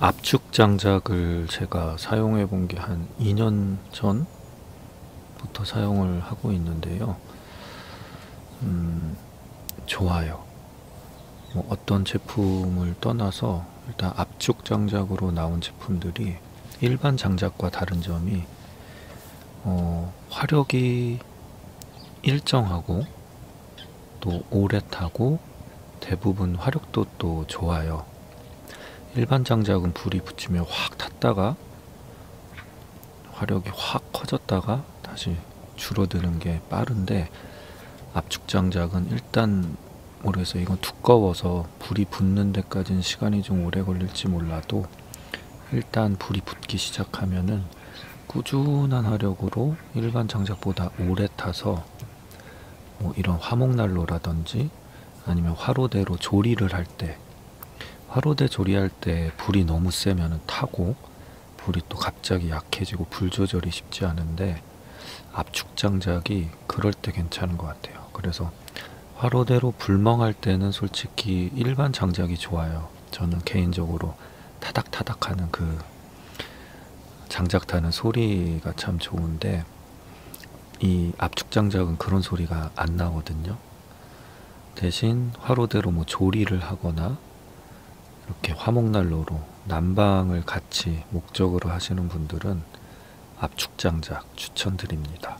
압축 장작을 제가 사용해 본 게 한 2년 전부터 사용을 하고 있는데요. 음, 좋아요. 뭐 어떤 제품을 떠나서 일단 압축 장작으로 나온 제품들이 일반 장작과 다른 점이 어, 화력이 일정하고 또 오래 타고 대부분 화력도 또 좋아요. 일반 장작은 불이 붙이면 확 탔다가 화력이 확 커졌다가 다시 줄어드는 게 빠른데 압축 장작은 일단 모르겠어 이건 두꺼워서 불이 붙는 데까지는 시간이 좀 오래 걸릴지 몰라도 일단 불이 붙기 시작하면은 꾸준한 화력으로 일반 장작보다 오래 타서 뭐 이런 화목난로라든지 아니면 화로대로 조리를 할때 화로대 조리할 때 불이 너무 세면 타고 불이 또 갑자기 약해지고 불 조절이 쉽지 않은데 압축 장작이 그럴 때 괜찮은 것 같아요. 그래서 화로대로 불멍할 때는 솔직히 일반 장작이 좋아요. 저는 개인적으로 타닥타닥 하는 그 장작 타는 소리가 참 좋은데 이 압축 장작은 그런 소리가 안 나거든요. 대신 화로대로 뭐 조리를 하거나 이렇게 화목난로로 난방을 같이 목적으로 하시는 분들은 압축 장작 추천드립니다.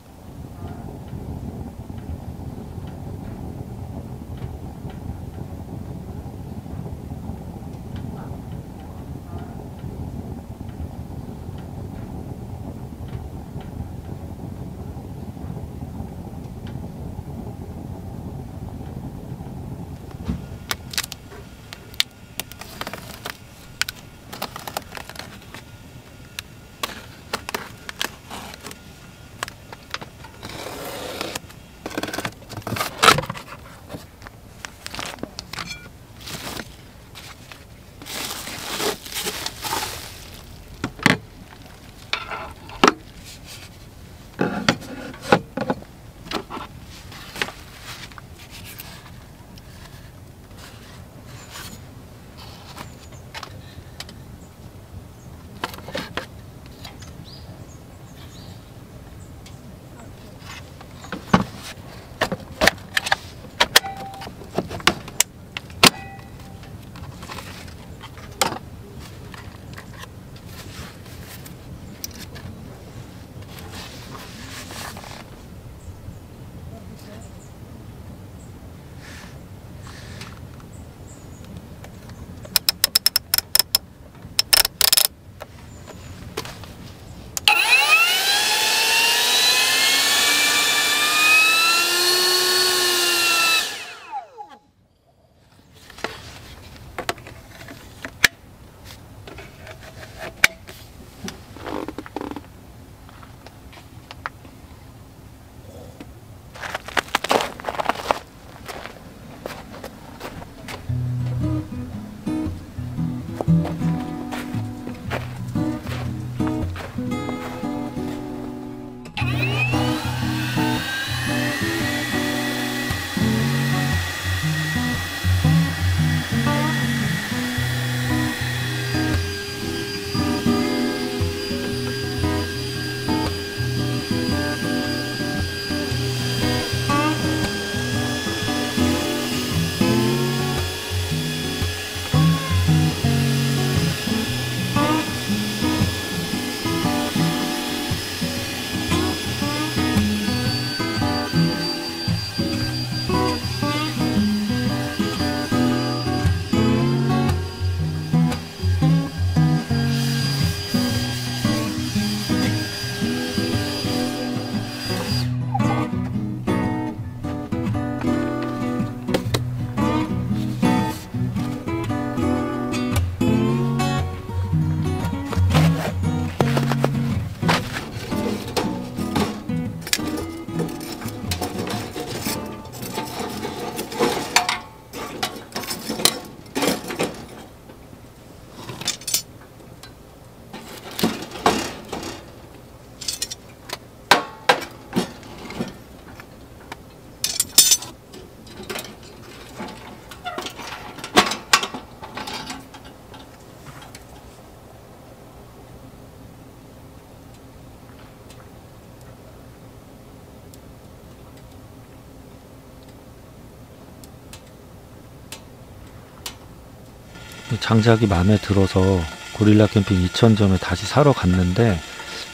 장작이 마음에 들어서 고릴라 캠핑 2000점에 다시 사러 갔는데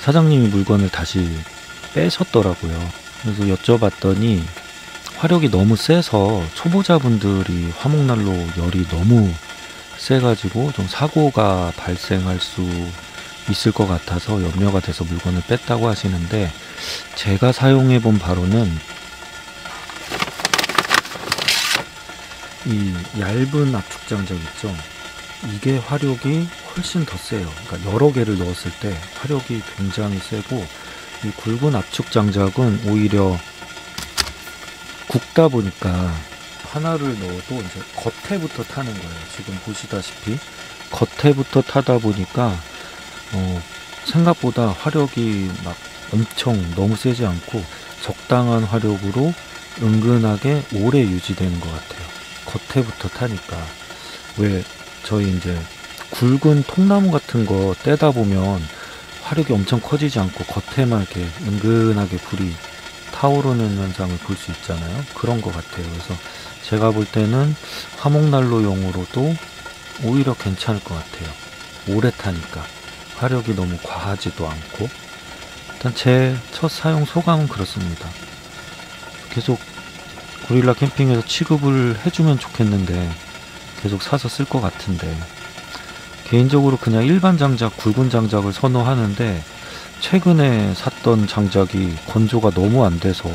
사장님이 물건을 다시 빼셨더라고요. 그래서 여쭤봤더니 화력이 너무 세서 초보자분들이 화목난로 열이 너무 세가지고 좀 사고가 발생할 수 있을 것 같아서 염려가 돼서 물건을 뺐다고 하시는데 제가 사용해 본 바로는 이 얇은 압축 장작 있죠. 이게 화력이 훨씬 더 세요. 그러니까 여러 개를 넣었을 때 화력이 굉장히 세고 이 굵은 압축 장작은 오히려 굽다 보니까 하나를 넣어도 이제 겉에부터 타는 거예요. 지금 보시다시피 겉에부터 타다 보니까 어, 생각보다 화력이 막 엄청 너무 세지 않고 적당한 화력으로 은근하게 오래 유지되는 것 같아요. 겉에부터 타니까 왜 저희 이제 굵은 통나무 같은 거 떼다 보면 화력이 엄청 커지지 않고 겉에만 이렇게 은근하게 불이 타오르는 현상을 볼 수 있잖아요. 그런 것 같아요. 그래서 제가 볼 때는 화목난로용으로도 오히려 괜찮을 것 같아요. 오래 타니까 화력이 너무 과하지도 않고 일단 제 첫 사용 소감은 그렇습니다. 계속 고릴라 캠핑에서 취급을 해주면 좋겠는데 계속 사서 쓸 것 같은데 개인적으로 그냥 일반 장작, 굵은 장작을 선호하는데 최근에 샀던 장작이 건조가 너무 안 돼서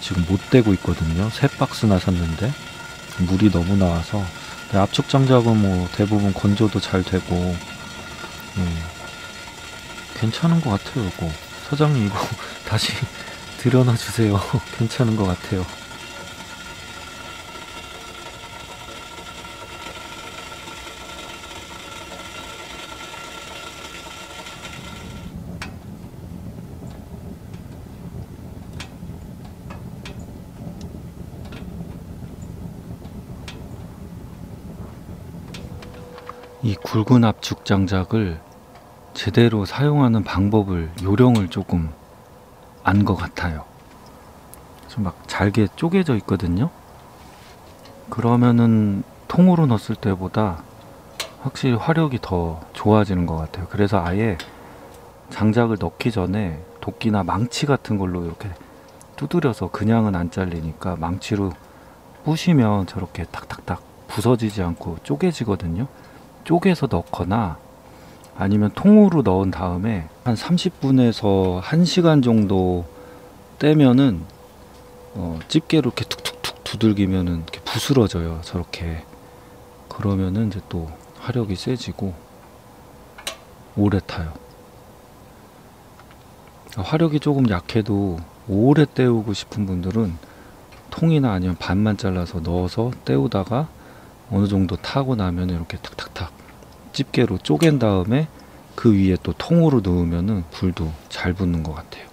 지금 못 대고 있거든요. 세 박스나 샀는데 물이 너무 나와서 근데 압축 장작은 뭐 대부분 건조도 잘 되고 음, 괜찮은 것 같아요. 이거 사장님 이거 다시 들여놔 주세요. 괜찮은 것 같아요. 이 굵은 압축 장작을 제대로 사용하는 방법을 요령을 조금 안 것 같아요. 좀막 잘게 쪼개져 있거든요. 그러면은 통으로 넣었을 때보다 확실히 화력이 더 좋아지는 것 같아요. 그래서 아예 장작을 넣기 전에 도끼나 망치 같은 걸로 이렇게 두드려서 그냥은 안 잘리니까 망치로 부시면 저렇게 탁탁탁 부서지지 않고 쪼개지거든요. 쪼개서 넣거나 아니면 통으로 넣은 다음에 한 30분에서 1시간 정도 떼면은 어, 집게로 이렇게 툭툭툭 두들기면은 이렇게 부스러져요. 저렇게 그러면은 이제 또 화력이 세지고 오래 타요. 화력이 조금 약해도 오래 때우고 싶은 분들은 통이나 아니면 반만 잘라서 넣어서 때우다가 어느 정도 타고 나면 이렇게 탁탁탁 집게로 쪼갠 다음에 그 위에 또 통으로 넣으면은 불도 잘 붙는 것 같아요.